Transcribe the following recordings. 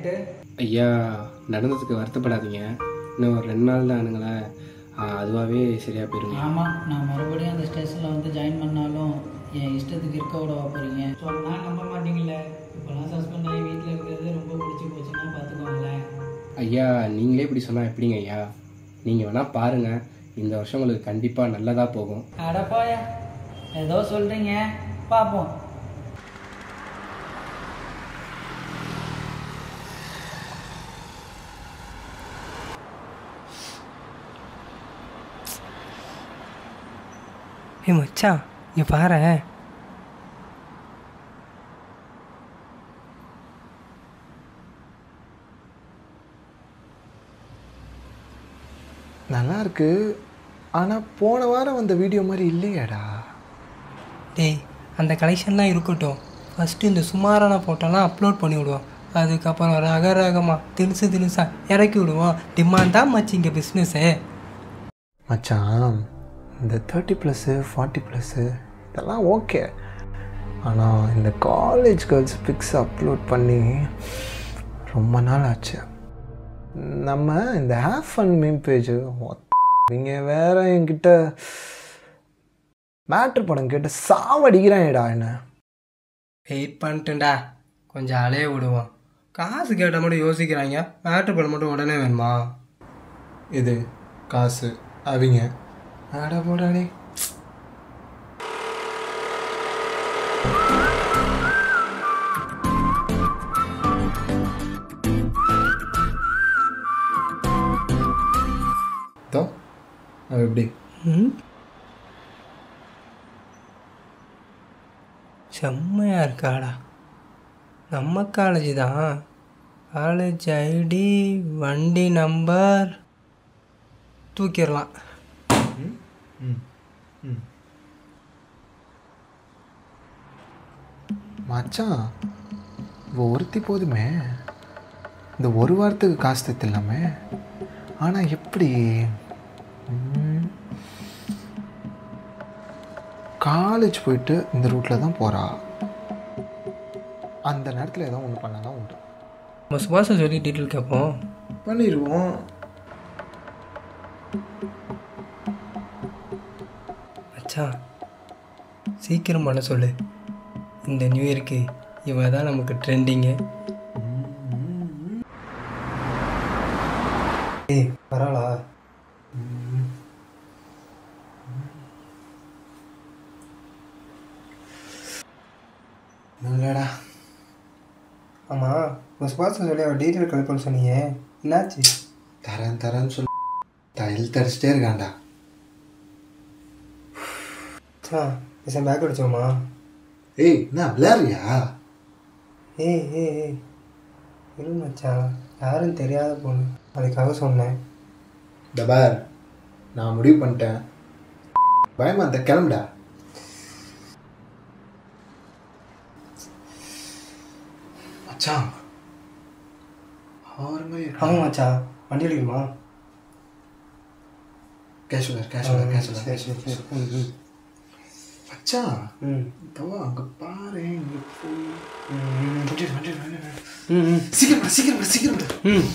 எட்டு ஐயா நடந்ததுக்கு வருத்தப்படாதீங்க. இன்னும் ஒரு ரெண்டு நாள் தானுங்களேன் அதுவாகவே சரியாக போயிருங்க ஆமாம் நான் மறுபடியும் அந்த ஸ்டேஷனில் வந்து ஜாயின் பண்ணாலும் என் இஷ்டத்துக்கு இருக்க விட போகிறீங்க சொன்னால் நம்ப மாட்டீங்களே இப்போலாம் சஸ்பெண்ட் ஆகி வீட்டில் இருக்கிறது ரொம்ப பிடிச்சி போச்சுன்னா பார்த்துக்கோங்களேன். ஐயா நீங்களே இப்படி சொன்னால் எப்படிங்க ஐயா? நீங்கள் வேணால் பாருங்கள் இந்த வருஷம் உங்களுக்கு கண்டிப்பாக நல்லதாக போகும். அடப்பாயா ஏதோ சொல்கிறீங்க பார்ப்போம். ஏய் மச்சான் இங்கே பாரு நல்லா இருக்கு ஆனால் போன வாரம் வந்த வீடியோ மாதிரி இல்லையேடா. டேய் அந்த கலெக்ஷன்லாம் இருக்கட்டும். ஃபஸ்ட்டு இந்த சுமாரான ஃபோட்டோலாம் அப்லோட் பண்ணி விடுவோம். அதுக்கப்புறம் ரக ரகமாக தினுசு தினுசா இறக்கி விடுவோம். டிமாண்ட் தான் மச்சி இங்கே பிஸ்னஸ்ஸு மச்சான் இந்த தேர்ட்டி ப்ளஸ்ஸு ஃபார்ட்டி ப்ளஸ்ஸு இதெல்லாம் ஓகே ஆனால் இந்த காலேஜ் கேர்ள்ஸ் பிக்ஸ் அப்லோட் பண்ணி ரொம்ப நாள் ஆச்சு. நம்ம இந்த ஹேஃப் ஃபன் மீம் பேஜ் இவங்க வேற என்கிட்ட மேட்ரு படம் கேட்டு சாவடிக்கிறான்டா என்ன. வெயிட் பண்ணிட்டுண்டா கொஞ்சம் அலைய விடுவோம். காசு கேட்டால் மட்டும் யோசிக்கிறாங்க. மேட்ரு பண்ண மட்டும் உடனே வேணுமா? இது காசு. அவங்க ஆடா போடாடே. எப்படி? செம்மையாக இருக்காடா. நம்ம காலேஜ் தான். காலேஜ் ஐடி வண்டி நம்பர் தூக்கிடலாம். மச்சான் இவ ஒருத்தி போதுமே. இந்த ஒரு வாரத்துக்கு காசு தத்தில்லாமே. ஆனால் எப்படி? ம், காலேஜ் போயிட்டு இந்த ரூட்டில் தான் போகிறா அந்த நேரத்தில் ஏதோ ஒன்று பண்ணால் தான் உண்டு. நம்ம சுபாஷை சொல்லி டீட்டெயில் கேட்போம் பண்ணிடுவோம் மச்சான் சீக்கிரம் பண்ண சொல்லு. இந்த நியூ இயருக்கு இவன் தான் நமக்கு ட்ரெண்டிங்கு ஏய் பரவாயில்ல நல்லடா. ஆமாம் உங்கள் சுபாஷை சொல்லி அவள் டீட்டெயில் கலப்பன்னு சொன்னீங்க. என்னாச்சு? தரேன் தரேன்னு சொல்லி. தையல் தரிச்சிட்டே இருக்கான்டா. மச்சான் பேச பேக் அடிச்சோமா ஏய் என்ன விளையாடுறியா? ஏய் ஏய் ஏய். இரு மச்சான் யாரும் தெரியாத பொண்ணு. அதுக்காக சொன்னேன். இந்த பார் நான் முடிவு பண்ணிட்டேன். பயமா அந்த கிளம்புடா. மச்சான் ஆறு மணி ஆமாம் மச்சான் வண்டி எடுக்கணுமா? கேஷுவலர் கேஷுவலர் கேஷுவலர் சரி சரி சரி. ம் ம். மச்சான் ம். இதோ அங்க பாரு இங்க போய் சீக்கிரமா சீக்கிரமா சீக்கிரமா ம்.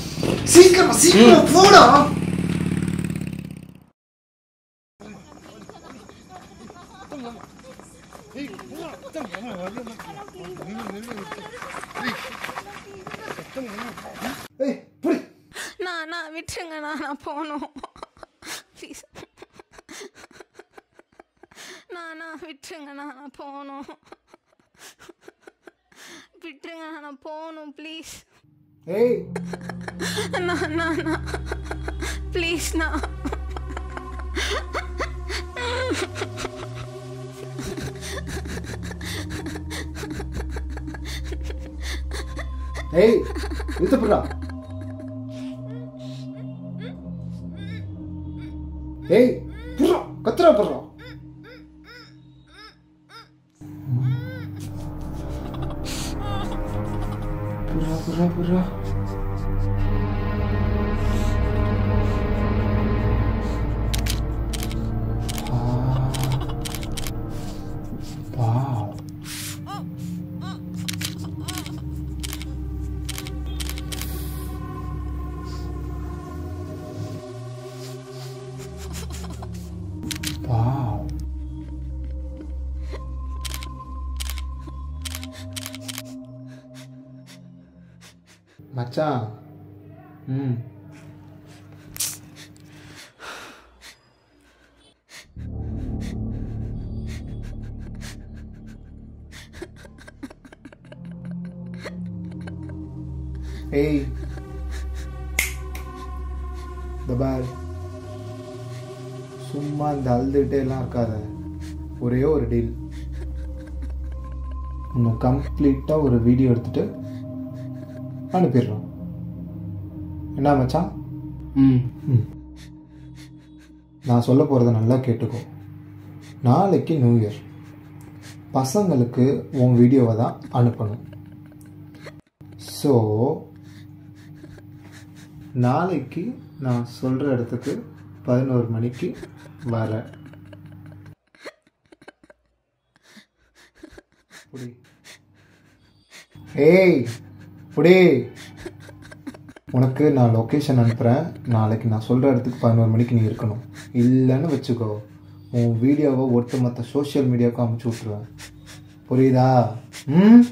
சீக்கிரமா சீக்கிரமா புடி. நான் நான் விட்டுருங்கண்ணா நான் போகணும் ப்ளீஸ் நான் நான் விட்டுருங்கண்ணா நான் போகணும். விட்டுருங்கண்ணா நான் போகணும் ப்ளீஸ் ஏய். அண்ணா அண்ணா அண்ணா. ப்ளீஸ்ண்ணா ஏய் இழுத்து போடுறா ஏய் புடுறா கத்துறா புடுறா. புடுறா மச்சான் ம். ஏய். இந்த பார். சும்மா இந்த அழுதுகிட்டே எல்லாம் இருக்காத. ஒரே ஒரு டீல் உன்னை கம்ப்ளீட்டாக ஒரு வீடியோ எடுத்துகிட்டு அனுப்பிடுறோம் என்ன மச்சான்? ம். ம். நான் சொல்ல போகிறத நல்லா கேட்டுக்கோ. நாளைக்கு நியூ இயர் பசங்களுக்கு உன் வீடியோவை தான் அனுப்பணும். ஸோ நாளைக்கு நான் சொல்கிற இடத்துக்கு பதினோரு மணிக்கு வர. ஏய் அப்படியே உனக்கு நான் லொக்கேஷன் அனுப்புகிறேன் நாளைக்கு நான் சொல்கிற இடத்துக்கு பதினோரு மணிக்கு நீ இருக்கணும். இல்லைன்னு வச்சுக்கோ. உன் வீடியோவை ஒட்டுமொத்த சோஷியல் மீடியாவுக்கும் அமுச்சு விட்ருவேன் புரியுதா? ம்?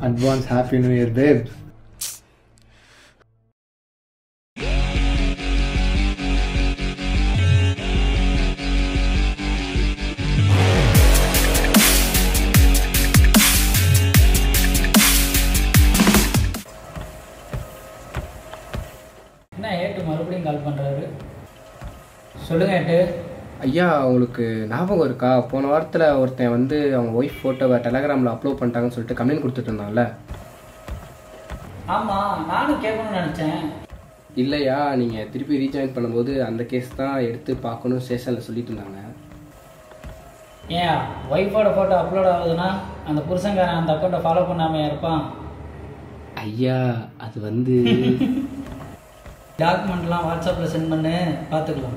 Advance happy new year babe என்ன ஏட்டு மறுபடியும் கால் பண்ணுறாரு சொல்லுங்க ஏட்டு. ஐயா உங்களுக்கு ஞாபகம் இருக்கா? போன வாரத்தில் ஒருத்தன் வந்து அவங்க ஒய்ஃப் ஃபோட்டோவை டெலகிராமில் அப்லோட் பண்ணிட்டாங்கன்னு சொல்லிட்டு கம்ப்ளைண்ட் கொடுத்துட்டு இருந்தான்ல. ஆமாம் நானும் கேட்கணும்னு நினச்சேன். இல்லையா நீங்கள் திருப்பி ரீஜாயின் பண்ணும்போது அந்த கேஸ் தான் எடுத்து பார்க்கணும் ஸ்டேஷனில் சொல்லிட்டு இருந்தாங்க. ஏன் ஒய்ஃபோட ஃபோட்டோ அப்லோட் ஆகுதுன்னா அந்த புருஷங்காரன் அந்த அக்கௌண்ட்டை ஃபாலோ பண்ணாமல் இருப்பான்? ஐயா அது வந்து டாக்குமெண்ட்லாம் வாட்ஸ்அப்பில் சென்ட் பண்ணு பார்த்துக்கலாம்.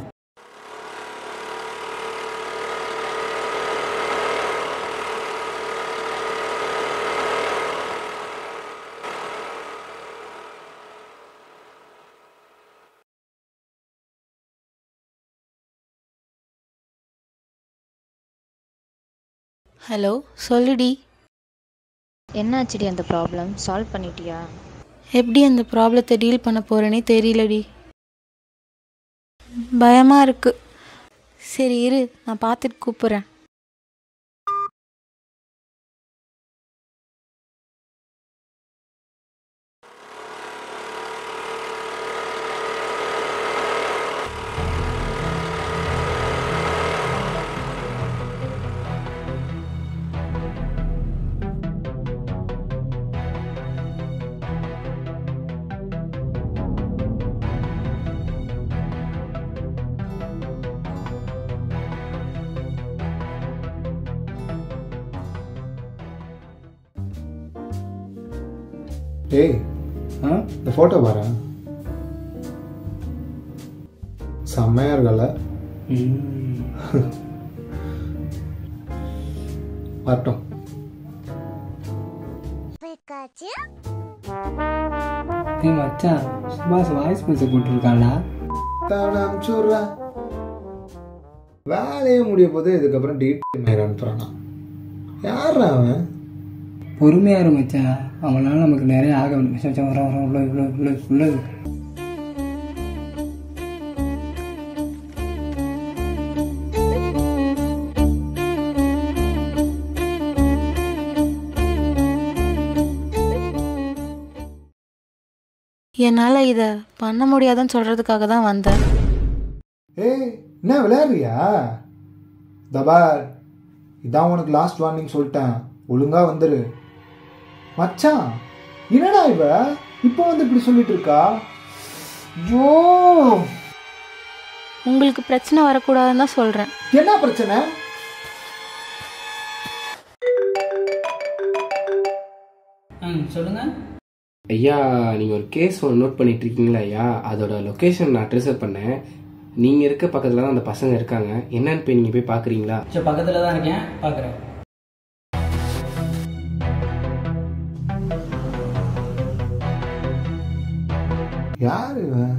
ஹலோ சொல்லுடி. என்னாச்சுடி அந்த ப்ராப்ளம்? சால்வ் பண்ணிட்டியா? எப்படி அந்த ப்ராப்ளத்தை டீல் பண்ண போகிறேனே தெரியலடி. பயமாக இருக்கு. சரி இரு நான் பார்த்துட்டு கூப்பிட்றேன். ஏய் இந்த ஃபோட்டோ பாரு செம்மையாக இருக்கல வரட்டும். ஏய் மச்சான் சுபாஷ் வாய்ஸ் மெசேஜ் போட்டிருக்காளா தான் அனுப்பிச்சுட்றேன் வேலையே முடிய போது இதுக்கப்புறம் டீட்டெயில் மேலே அனுப்புகிறானா யார் அவன்? பொறுமையாக இரு மச்சான். அவனால நமக்கு நிறைய ஆக மச்சான் மச்சான் வர வர உள்ள உள்ள உள்ள உள்ள. என்னால் இதை பண்ண முடியாதுன்னு சொல்கிறதுக்காக தான் வந்தேன். ஏய் என்ன விளையாடுறியா? தபார் இதான் உனக்கு லாஸ்ட் வார்னிங் சொல்லிட்டேன். ஒழுங்கா வந்துரு. மச்சான் என்னடா இவ? இப்போ வந்து இப்படி சொல்லிட்டு இருக்கா? ஐயோ. உங்களுக்கு பிரச்சனை வரக்கூடாதுன்னு தான் சொல்கிறேன் என்ன பிரச்சனை? ம் சொல்லுங்கள் ஐயா நீங்கள் ஒரு கேஸ் ஒன்று நோட் பண்ணிட்டு இருக்கீங்களா ஐயா? அதோட லொக்கேஷன் நான் ட்ரேசர் பண்ணேன். நீங்கள் இருக்க பக்கத்தில் தான் அந்த பசங்க இருக்காங்க. என்னன்னு போய் நீங்கள் போய் பார்க்குறீங்களா சரி பக்கத்தில் தான் இருக்கேன். பார்க்குறேன் யார் இவன்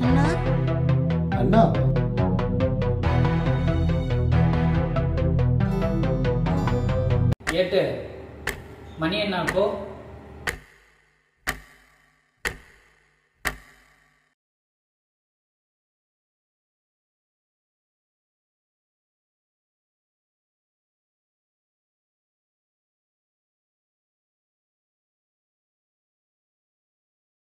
அண்ணா அண்ணா ஏட்டு மணி என்ன இப்போ